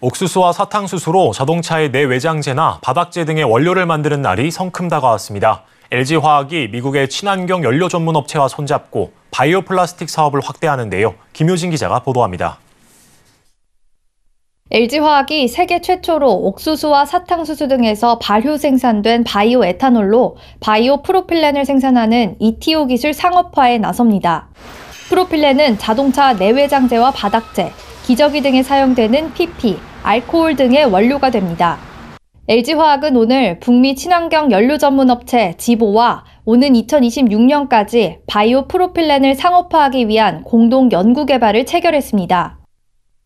옥수수와 사탕수수로 자동차의 내외장재나 바닥재 등의 원료를 만드는 날이 성큼 다가왔습니다. LG화학이 미국의 친환경 연료 전문 업체와 손잡고 바이오 플라스틱 사업을 확대하는데요. 김효진 기자가 보도합니다. LG화학이 세계 최초로 옥수수와 사탕수수 등에서 발효 생산된 바이오 에탄올로 바이오 프로필렌을 생산하는 ETO 기술 상업화에 나섭니다. 프로필렌은 자동차 내외장재와 바닥재, 기저귀 등에 사용되는 PP, 알코올 등의 원료가 됩니다. LG화학은 오늘 북미 친환경 연료 전문 업체 지보와 오는 2026년까지 바이오 프로필렌을 상업화하기 위한 공동 연구 개발을 체결했습니다.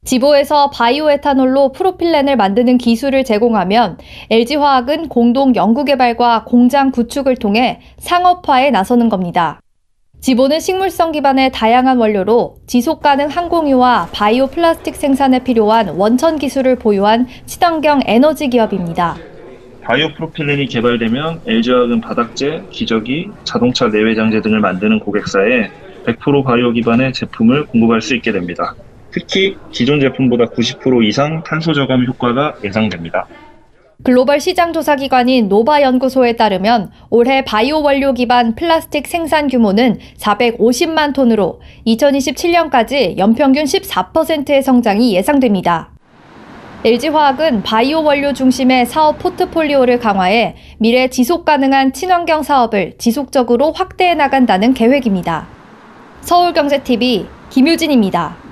지보에서 바이오 에탄올로 프로필렌을 만드는 기술을 제공하면 LG화학은 공동 연구 개발과 공장 구축을 통해 상업화에 나서는 겁니다. 지보는 식물성 기반의 다양한 원료로 지속 가능 항공유와 바이오 플라스틱 생산에 필요한 원천 기술을 보유한 친환경 에너지 기업입니다. 바이오 프로필렌이 개발되면 LG화학은 바닥재, 기저귀, 자동차 내외장재 등을 만드는 고객사에 100% 바이오 기반의 제품을 공급할 수 있게 됩니다. 특히 기존 제품보다 90% 이상 탄소 저감 효과가 예상됩니다. 글로벌 시장 조사 기관인 노바 연구소에 따르면 올해 바이오 원료 기반 플라스틱 생산 규모는 450만 톤으로 2027년까지 연평균 14%의 성장이 예상됩니다. LG화학은 바이오 원료 중심의 사업 포트폴리오를 강화해 미래 지속 가능한 친환경 사업을 지속적으로 확대해 나간다는 계획입니다. 서울경제TV 김유진입니다.